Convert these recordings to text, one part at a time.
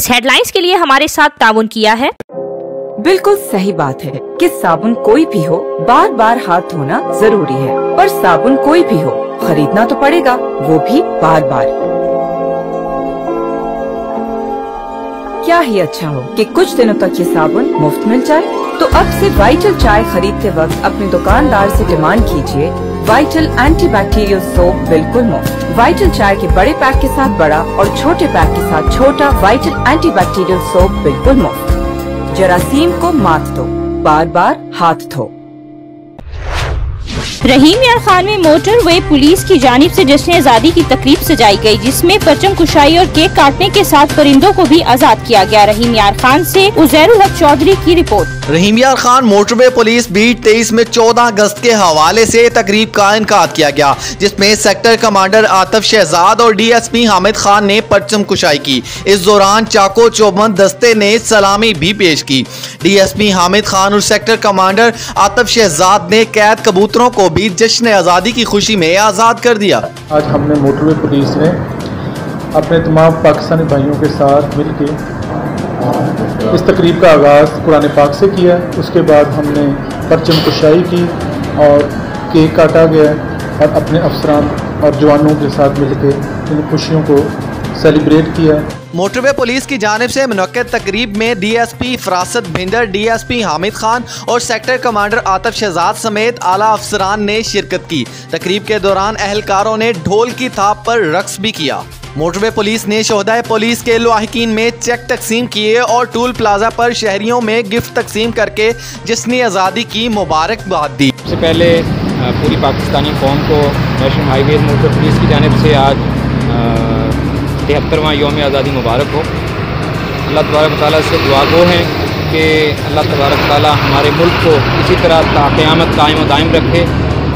इस हेडलाइंस के लिए हमारे साथ ताउन किया है। बिल्कुल सही बात है कि साबुन कोई भी हो बार बार हाथ धोना ज़रूरी है, पर साबुन कोई भी हो, खरीदना तो पड़ेगा, वो भी बार बार क्या ही अच्छा हो कि कुछ दिनों तक ये साबुन मुफ़्त मिल जाए। तो अब से वाइटल चाय खरीदते वक्त अपने दुकानदार से डिमांड कीजिए वाइटल एंटीबैक्टीरियल सोप बिल्कुल मुफ़्त। वाइटल चाय के बड़े पैक के साथ बड़ा और छोटे पैक के साथ छोटा वाइटल एंटीबैक्टीरियल सोप बिल्कुल मुफ़्त। जरासीम को मात दो। बार बार हाथ धो। रहीम यार खान में मोटर वे पुलिस की जानिब से जश्न आज़ादी की तकरीब सजाई गई, जिसमें परचम कुशाई और केक काटने के साथ परिंदों को भी आज़ाद किया गया। रहीम यार खान से उजैर हक चौधरी की रिपोर्ट। रहीम Yar Khan, motorway police beat तेईस में चौदह अगस्त के हवाले से तकरीब का इनका किया गया, जिसमें सेक्टर कमांडर आतफ शहजाद और D S P Hamid Khan ने परचम कुशाई की। इस दौरान चाको चौबंद दस्ते ने सलामी भी पेश की। D S P Hamid Khan और सेक्टर कमांडर आतफ शहजाद ने कैद कबूतरों को भी जश्न आज़ादी की खुशी में आज़ाद कर दिया। आज हमने मोटरवे पुलिस ने अपने तमाम पाकिस्तानी भाइयों के साथ मिलकर इस तकरीब का आगाज़ कुरान पाक से किया। उसके बाद हमने परचम कुशाई की और केक काटा गया और अपने अफसरान और जवानों के साथ मिलकर इन खुशियों को सेलिब्रेट किया। मोटरवे पुलिस की जानब से मुनद तकरीब में D S P Farasat Bhinder D S P Hamid Khan और सेक्टर कमांडर आतफ शहजाद समेत आला अफसरान ने शिरकत की। तकरीब के दौरान अहलकारों ने ढोल की थाप पर रक्स भी किया। मोटरवे पुलिस ने शहदाय पुलिस के लाहकिन में चेक तकसीम किए और टूल प्लाजा पर शहरियों में गिफ्ट तकसीम करके जिसनी आज़ादी की मुबारकबाद दी। सबसे पहले पूरी पाकिस्तानी कौम को नेशनल हाईवे मोटर पुलिस की जानब से आज तिहत्तरवां योम आज़ादी मुबारक हो। अल्लाह तबारक ताली से दुआ गो हैं कि अल्लाह तबारक ताली हमारे मुल्क को इसी तरह क़्यामत कायम दायम रखे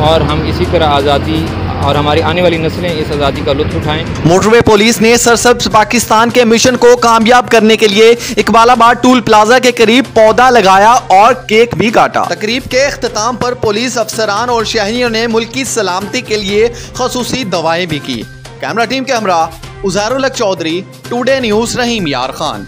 और हम इसी तरह आज़ादी और हमारी आने वाली नस्लें इस आज़ादी का लुत्फ उठाएँ। मोटरवे पुलिस ने सरसब्ज पाकिस्तान के मिशन को कामयाब करने के लिए इकबालाबाद टूल प्लाजा के करीब पौधा लगाया और केक भी काटा। तकरीब के अख्ताम पर पुलिस अफसरान और शहरियों ने मुल्क की सलामती के लिए खसूसी दवाएँ भी की। कैमरा टीम के हमरा उजारुल चौधरी टुडे न्यूज़ रहीम यार खान।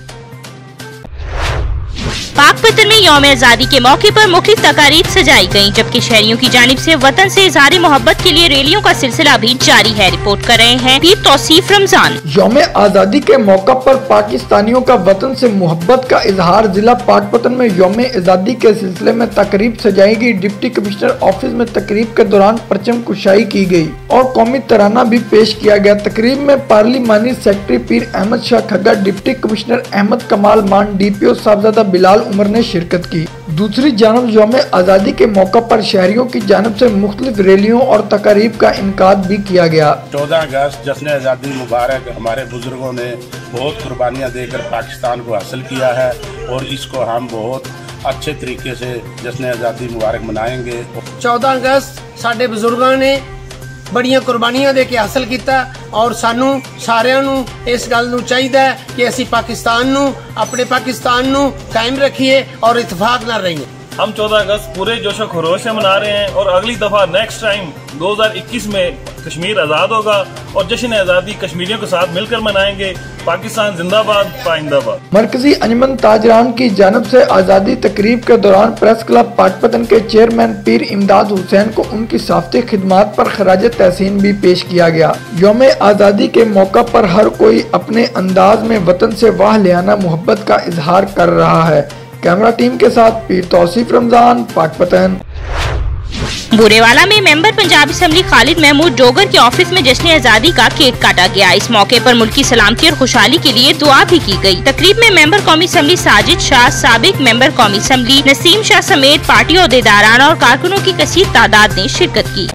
पाकपतन में योम आज़ादी के मौके पर मुख्त तकारीब सजाई गई जबकि शहरियों की जानब ऐसी वतन ऐसी इजहार मोहब्बत के लिए रैलियों का सिलसिला भी जारी है, रिपोर्ट कर रहे हैं पीर तौसीफ रमज़ान। योम आज़ादी के मौका पर पाकिस्तानियों का वतन से मोहब्बत का इजहार, जिला पाक पाकपतन में योम आज़ादी के सिलसिले में तकरीब सजाई गई। डिप्टी कमिश्नर ऑफ़िस में तकरीब के दौरान परचम कुशाई की गई और कौमी तराना भी पेश किया गया। तकरीब में पार्लिमानी secretary Pir Ahmad Shah Khagga, deputy commissioner Ahmad Kamal Maan D P O Sahibzada Bilal Umar ने शिरकत की। दूसरी जानब योम आज़ादी के मौका पर शहरियों की जानब से मुख्तलिफ़ रैलियों और तकारीब का इनका भी किया गया। चौदह अगस्त जश्न आज़ादी मुबारक। हमारे बुज़ुर्गों ने बहुत कुर्बानियाँ देकर पाकिस्तान को हासिल किया है और इसको हम बहुत अच्छे तरीके से जश्न आज़ादी मुबारक मनाएँगे। चौदह अगस्त साढ़े बुज़ुर्गों ने बड़िया कुर्बानियाँ दे के हासिल किया। और सानू सारू इस ਇਸ ਗੱਲ ਨੂੰ ਚਾਹੀਦਾ पाकिस्तान ਕਿ ਅਸੀਂ पाकिस्तान नू ਆਪਣੇ ਪਾਕਿਸਤਾਨ ਨੂੰ ਕਾਇਮ ਰੱਖੀਏ ਔਰ हम 14 अगस्त पूरे जोश खरोश से मना रहे हैं और अगली दफ़ा नेक्स्ट टाइम 2021 में कश्मीर आज़ाद होगा और जश्न आज़ादी कश्मीरियों के साथ मिलकर मनाएँगे। पाकिस्तान जिंदाबाद, पाइंदाबाद। मरकजी अंजमन ताजरान की जानब से आज़ादी तकरीब के दौरान प्रेस क्लब पाटपतन के चेयरमैन पीर इमदाद हुसैन को उनकी साफ्ती खिदमत पर खराज तहसीन भी पेश किया गया। योम आज़ादी के मौका पर हर कोई अपने अंदाज में वतन से वाह ले आना मोहब्बत का इजहार कर रहा है। कैमरा टीम के साथ पीर तौसीफ रमज़ान पाकपतन बुरेवाला में मेंबर पंजाब असम्बली खालिद महमूद डोगर के ऑफ़िस में जश्न आज़ादी का केक काटा गया इस मौके पर मुल्क की सलामती और खुशहाली के लिए दुआ भी की गई। तकरीब में मेंबर कौमी असम्बली साजिद शाह, सबक मेंबर कौमी असम्बली नसीम शाह समेत पार्टी अहदेदारान और कारकुनों की कसीर तादाद ने शिरकत की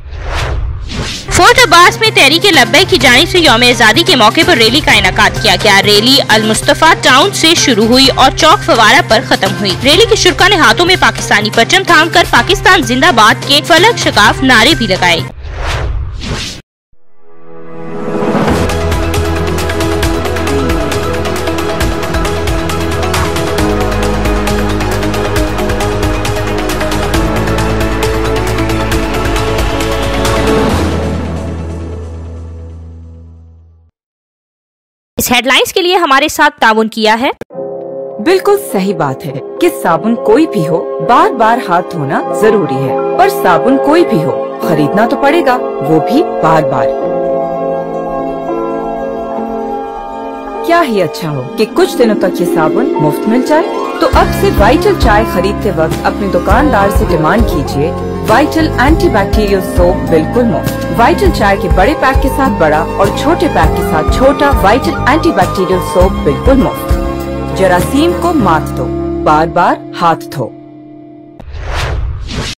फोर्ट अब्बास में तहरीक लब्बे की जानी से योम आज़ादी के मौके पर रैली का इनका किया गया। रैली अल मुस्तफ़ा टाउन से शुरू हुई और चौक फवारा पर खत्म हुई। रैली के शुरा ने हाथों में पाकिस्तानी परचम थाम कर पाकिस्तान जिंदाबाद के फलक शकाफ नारे भी लगाए। इस हेडलाइंस के लिए हमारे साथ ताउन किया है। बिल्कुल सही बात है कि साबुन कोई भी हो बार बार हाथ धोना ज़रूरी है, पर साबुन कोई भी हो, खरीदना तो पड़ेगा, वो भी बार बार क्या ही अच्छा हो कि कुछ दिनों तक ये साबुन मुफ़्त मिल जाए। तो अब से वाइटल चाय खरीदते वक्त अपने दुकानदार से डिमांड कीजिए वाइटल एंटीबैक्टीरियल सोप बिल्कुल मुफ़्त। वाइटल चाय के बड़े पैक के साथ बड़ा और छोटे पैक के साथ छोटा वाइटल एंटीबैक्टीरियल सोप बिल्कुल मुफ़्त। जरासीम को मात दो। बार बार हाथ धो।